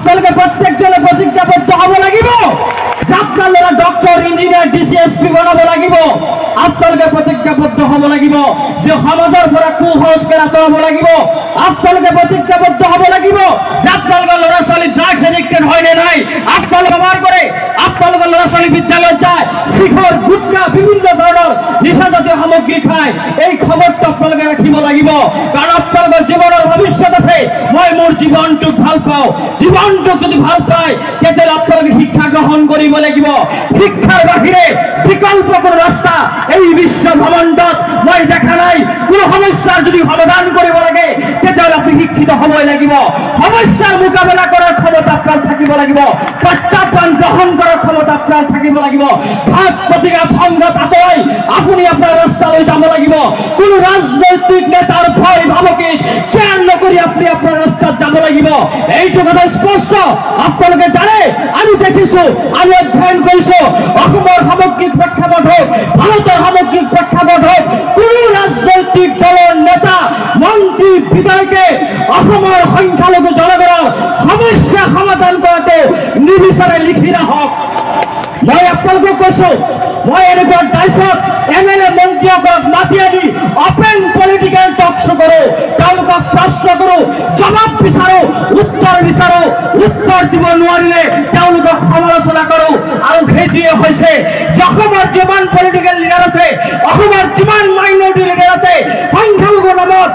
আপোনালোকে প্ৰত্যেকজনে প্ৰতিজ্ঞাবদ্ধ হ'ব, লাগিব। যে আপোনালোকে doctor engineer D C S P বনাব, লাগিব। আপোনালোকে প্ৰতিজ্ঞাবদ্ধ হ'ব, লাগিব। যে সমাজৰ পৰা কুসংস্কাৰ আঁতৰাব লাগিব। আপোনালোকে প্ৰতিজ্ঞাবদ্ধ হ'ব, লাগিব। যে আপোনালোকৰ ল'ৰা ছোৱালী ড্ৰাগছ এডিক্টেড হয় নে নাই? আপোনালোকে ব্যৱহাৰ কৰে আপোনালোকৰ ল'ৰা ছোৱালী বিদ্যালয়ত যায় শিখৰ গুটকা, বিভিন্ন ধৰণৰ নিচাজাতীয় সামগ্ৰী খায়। এই খবৰটো আপোনালোকে ৰাখিব লাগিব। কাৰণ আপোনালোকৰ জীৱনৰ ভৱিষ্যত আছে মই মোৰ জীৱনটোক ভালো পাওঁ জীৱনটোক যদি ভালো পায় তেতিয়াহ'লে আপোনালোকে শিক্ষা গ্ৰহণ কৰিব লাগিব শিক্ষাৰ বাহিৰে বিকল্প কোনো ৰাস্তা এই বিশ্ব ভ্ৰমণ্ডত মই দেখা নাই। কোনো সমস্যাৰ যদি সমাধান কৰিব লাগে তেতিয়াহ'লে আপুনি শিক্ষিত হ'বই লাগিব। সমস্যাৰ মোকাবিলা কৰাৰ ক্ষমতা আপোনাৰ থাকিব লাগিব। প্ৰত্যাহ্বান গ্ৰহণ কৰাৰ ক্ষমতা আপোনাৰ থাকিব লাগিব। ঘাত প্ৰতিঘাত সংঘাত আঁতৰাই আপুনি আপোনাৰ ৰাস্তালৈ যাব লাগিব। কোনো ৰাজনৈতিক নেতাৰ ভয় ভাবুকিত কেয়াৰ নকৰি আপুনি ৰাস্তাত যাব লাগিব। এইটো কথা স্পষ্ট। আপোনালোকে জানে, আমি দেখিছো, আমি অধ্যয়ন কৰিছো, অসমৰ সামগ্ৰিক প্ৰেক্ষাপট হওক, ভাৰতৰ সামগ্ৰিক প্ৰেক্ষাপট হওক, কোনো ৰাজনৈতিক দলৰ নেতা, মন্ত্ৰী, বিধায়কে অসমৰ সংখ্যালঘু জনগণৰ সমস্যা সমাধান কৰাটো নিবিচাৰে লিখি নাহক মই আপোনালোকক কৈছো, মই এনেকুৱা ডাইচত এম এল এ মন্ত্ৰীসকলক মাতি আনি অপেন পলিটিকেল টক শ্ব' কৰো। তেওঁলোকক করো, জবাব বিচারো, উত্তর বিচাৰো উত্তর দিব নোৱাৰিলে তেওঁলোকক সমালোচনা কৰো আৰু সেইটোৱে হৈছে যে অসমৰ যিমান পলিটিকেল লিডাৰ আছে, অসমৰ যিমান মাইনৰিটি লিডাৰ আছে, সংখ্যালঘু নামত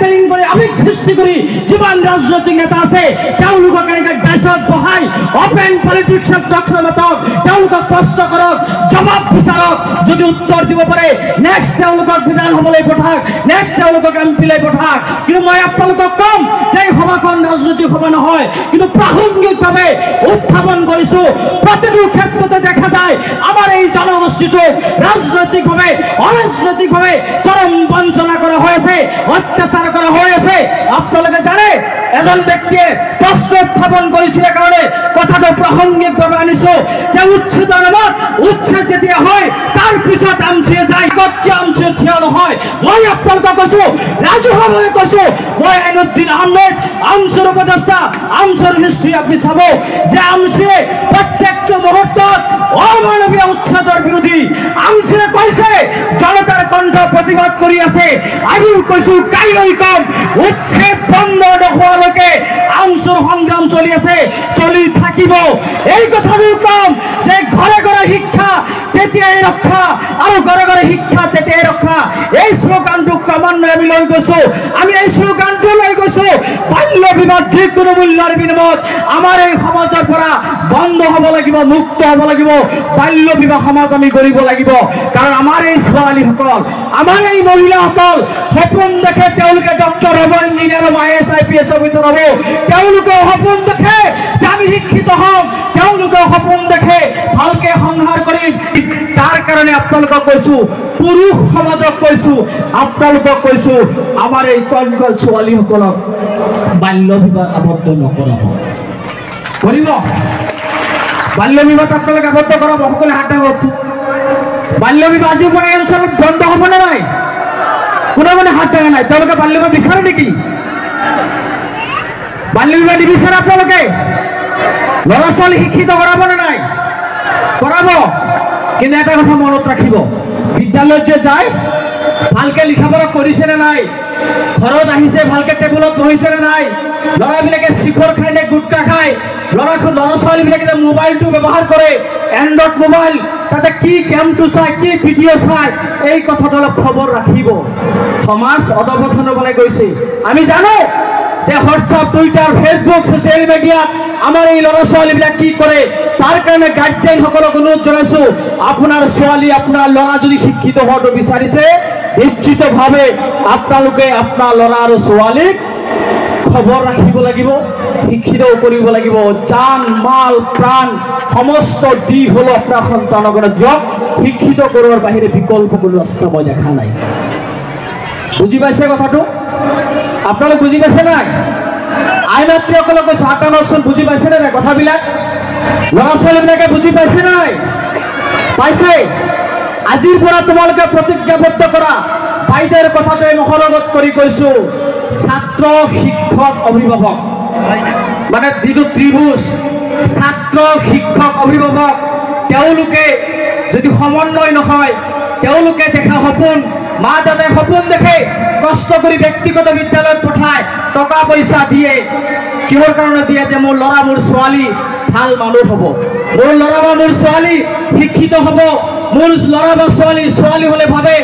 কৰি আৱেগ সৃষ্টি কৰি যিমান ৰাজনৈতিক নেতা আছে তেওঁলোকক এনেকৈ বহাই অপেন পলিটিক্সত তেওঁলোকক প্ৰশ্ন কৰক জবাব বিচাৰক যদি উত্তৰ দিব পাৰে নেক্সট তেওঁলোকক বিধানসভালৈ পঠাওক নেক্সট তেওঁলোকক এম পিলৈ কিন্তু মই আপোনালোকক ক'ম যে সভাখন ৰাজনৈতিক সভা নহয়, কিন্তু প্ৰাসংগিকভাৱে উত্থাপন কৰিছো প্ৰতিটো ক্ষেত্ৰতে দেখা যায়। আমাৰ এই জনগোষ্ঠীটোক ৰাজনৈতিকভাৱে অৰাজনৈতিকভাৱে চৰম বঞ্চনা কৰা হৈ আছে অত্যাচাৰ কৰা হৈ আছে আপোনালোকে জানে, এজন ব্যক্তিয়ে প্ৰশ্ন উত্থাপন কৰিছিলে কাৰণে কথাটো প্ৰাসংগিকভাৱে আনিছো যে উচ্ছেদৰ নামত উচ্ছেদ যেতিয়া হয় তাৰ পিছত আমচিয়ে যায় কতিয়া আমচিয়ে থিয় নহয় মই আপোনালোকক কৈছো ৰাজহুৱাভাৱে কৈছো মই আইনুদ্দিন আহমেদ আমচুৰ উপদেষ্টা আমচুৰ হিষ্ট্ৰী আপুনি চাব যে আমচিয়ে সংগ্ৰাম চলি আছে চলি থাকিব। এই কথাবোৰ কম যে ঘৰে ঘৰে শিক্ষা, তেতিয়াই ৰক্ষা আৰু ঘৰে ঘৰে শিক্ষা, তেতিয়াই ৰক্ষা এই শ্লোগানটো ক্ৰমান্বয়ে আমি লৈ গৈছো। আমি এই শ্লোগানটো লৈ গৈছো। বাল্য বিবাহ যিকোনো মূল্যৰ বিনিময়ত আমাৰ এই সমাজৰ পৰা বন্ধ হ'ব লাগিব, মুক্ত হ'ব লাগিব, বাল্য বিবাহ সমাজ আমি কৰিব লাগিব। কাৰণ আমাৰ এই ছোৱালীসকল, আমাৰ এই মহিলাসকল সপোন দেখে তেওঁলোকে হ'ব, ইঞ্জিনিয়াৰ হ'ব, I S I P S officer হ'ব। তেওঁলোকে দেখে যে আমি শিক্ষিত হ'ম। তেওঁলোকে সপোন দেখে ভালকে সংহাৰ কৰিম। তাৰ কাৰণে আপোনালোকক কৈছো, পুৰুষ সমাজক কৈছো, আপোনালোকক কৈছো, আমাৰ এই কণ কণ ছোৱালীসকলক বাল্য বিবাহ আবদ্ধ নকৰাব কৰিব বাল্য বিবাহ আপোনালোকে আবদ্ধ কৰাব সকলোৱে হাত দাঙকচোন বাল্য বিবাহ আজিৰ পৰা এই অঞ্চলত বন্ধ হ'ব নে নাই? কোনো মানে হাত দাঙা নাই? তেওঁলোকে বাল্য বিবাহ বিচাৰে নেকি? বাল্য বিবাহ নিবিচাৰে আপোনালোকে? ল'ৰা ছোৱালী শিক্ষিত কৰাব নে নাই? কৰাব। কিন্তু এটা কথা মনত ৰাখিব। বিদ্যালয়ত যে যায়, ভালকে লিখা পঢ়া কৰিছে নে নাই? ঘৰত আহিছে ভালকে টেবুলত বহিছে নে নাই? ল'ৰাবিলাকে শিখৰ খাই নে গুটকা খায়? ল'ৰা ল'ৰা ছোৱালীবিলাকে যে মোবাইলটো ব্যৱহাৰ কৰে এণ্ড্ৰইড মোবাইল তাতে কি গেমটো চাই কি ভিডিঅ' চাই এই কথাটো অলপ খবৰ ৰাখিব। সমাজ অধপতন হ'বলৈ গৈছে। আমি জানো যে হোৱাটছআপ টুইটাৰ ফেচবুক ছ'চিয়েল মিডিয়াত আমাৰ এই ল'ৰা ছোৱালীবিলাক কি কৰে তাৰ কাৰণে গাৰ্জেনসকলক অনুৰোধ জনাইছো আপোনাৰ ছোৱালী আপোনাৰ ল'ৰা যদি শিক্ষিত হোৱাটো বিচাৰিছে নিশ্চিতভাৱে আপোনালোকে আপোনাৰ ল'ৰা আৰু ছোৱালীক খবৰ ৰাখিব লাগিব, শিক্ষিত কৰিব লাগিব। যান মাল প্ৰাণ সমস্ত দি হ'লেও আপোনাৰ সন্তানক দিয়ক, শিক্ষিত কৰোৱাৰ বাহিৰে বিকল্প কোনো ৰাস্তা মই দেখা নাই। বুজি পাইছে কথাটো? আপোনালোক বুজি পাইছে নাই আই মাতৃসকলক কৈছো আপোনালোকচোন বুজি পাইছে নে নাই কথাবিলাক? ল'ৰা ছোৱালীবিলাকে বুজি পাইছে নাই পাইছে? আজিৰ পৰা তোমালোকে প্ৰতিজ্ঞাবদ্ধ কৰা। বাইদেউৰ কথাটোৱে মহলগত কৰি কৈছো। ছাত্ৰ শিক্ষক অভিভাৱক। মানে যিটো ত্ৰিভুজ ছাত্ৰ শিক্ষক অভিভাৱক তেওঁলোকে যদি সমন্বয় নহয় তেওঁলোকে দেখা সপোন মা দেউতাই সপোন দেখে কষ্ট কৰি ব্যক্তিগত বিদ্যালয়ত পঠায় টকা পইচা দিয়ে। কিহৰ কাৰণে দিয়ে যে মোৰ ল'ৰা মোৰ ছোৱালী ভাল মানুহ হ'ব? মোৰ ল'ৰা বা মোৰ ছোৱালী শিক্ষিত হ'ব। মোৰ ল'ৰা বা ছোৱালী ছোৱালী হ'লে ভাবে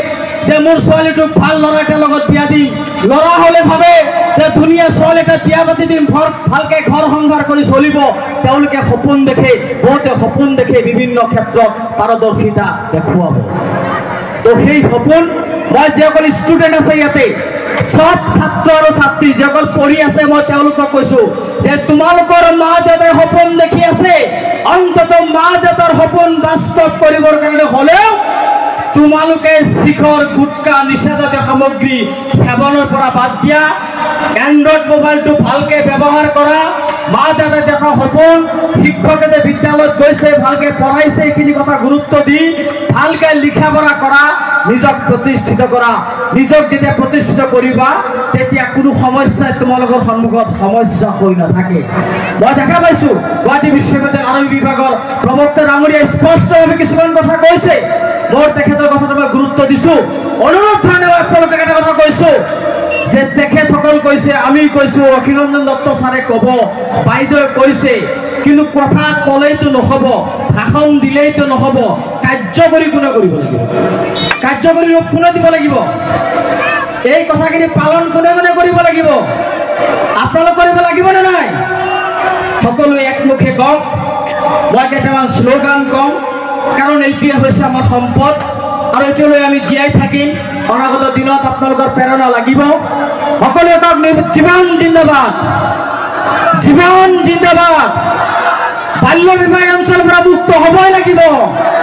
যে মোৰ ছোৱালীটোক ভাল ল'ৰা এটাৰ লগত বিয়া দিম। ল'ৰা হ'লে ভাবে যে ধুনীয়া ছোৱালী এটা বিয়া পাতি দিম ভালকে ঘৰ সংসাৰ কৰি চলিব। তেওঁলোকে সপোন দেখে বহুতে সপোন দেখে বিভিন্ন ক্ষেত্ৰত পাৰদৰ্শিতা দেখুৱাব। তো সেই সপোন। মই যিসকল ষ্টুডেণ্ট আছে ইয়াতে চব ছাত্ৰ আৰু ছাত্ৰী যিসকল পঢ়ি আছে, মই তেওঁলোকক কৈছোঁ যে তোমালোকৰ মা দেউতাই সপোন দেখি আছে। অন্তত মা দেউতাৰ সপোন বাস্তৱ কৰিবৰ কাৰণে হ'লেও তোমালোকে শিখর, গুটকা নিষেধাজাতীয় সামগ্ৰী সেৱনৰ পৰা বাদ দিয়া। এণ্ড্ৰইড মোবাইলটো ভালকে ব্যৱহাৰ কৰা। মা দাদা দেখা সপোন শিক্ষকে যে বিদ্যালয়ত গৈছে, ভালকে পঢ়াইছে, এইখিনি কথা গুৰুত্ব দি ভালকে লিখা পঢ়া কৰা। নিজক প্ৰতিষ্ঠিত কৰা নিজক যেতিয়া প্ৰতিষ্ঠিত কৰিবা তেতিয়া কোনো সমস্যাই তোমালোকৰ সন্মুখত সমস্যা হৈ নাথাকে। মই দেখা পাইছো গুৱাহাটী বিশ্ববিদ্যালয় আৰবী বিভাগৰ প্ৰবক্তা ডাঙৰীয়াই স্পষ্টভাৱে কিছুমান কথা কৈছে। মই তেখেতৰ কথাটো মই গুৰুত্ব দিছো। অনুৰোধ ধৰণে মই আপোনালোকক এটা কথা কৈছো যে তেখেতসকল কৈছে আমি কৈছো অখিলৰঞ্জন দত্ত ছাৰে ক'ব বাইদেৱে কৈছে কিন্তু কথা ক'লেইতো নহ'ব ভাষণ দিলেইতো নহ'ব কাৰ্যকৰী কোনে কৰিব লাগিব। কাৰ্যকৰী ৰূপ কোনে দিব লাগিব। এই কথাখিনি পালন কোনে কোনে কৰিব লাগিব? আপোনালোক কৰিব লাগিবনে নাই? সকলোৱে একমুখে কওক। মই কেইটামান শ্লোগান ক'ম কাৰণ এইটোৱে হৈছে আমাৰ সম্পদ আৰু এইটোলৈ আমি জীয়াই থাকিম। অনাগত দিনত আপোনালোকৰ প্ৰেৰণা লাগিব। সকলোৱে কওক নি- জীৱন জিন্দাবাদ। জীৱন জিন্দাবাদ। বাল্য বিবাহ পৰা